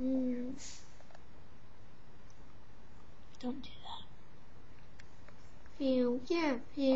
Mm. Don't do that. Feel, yeah, feel.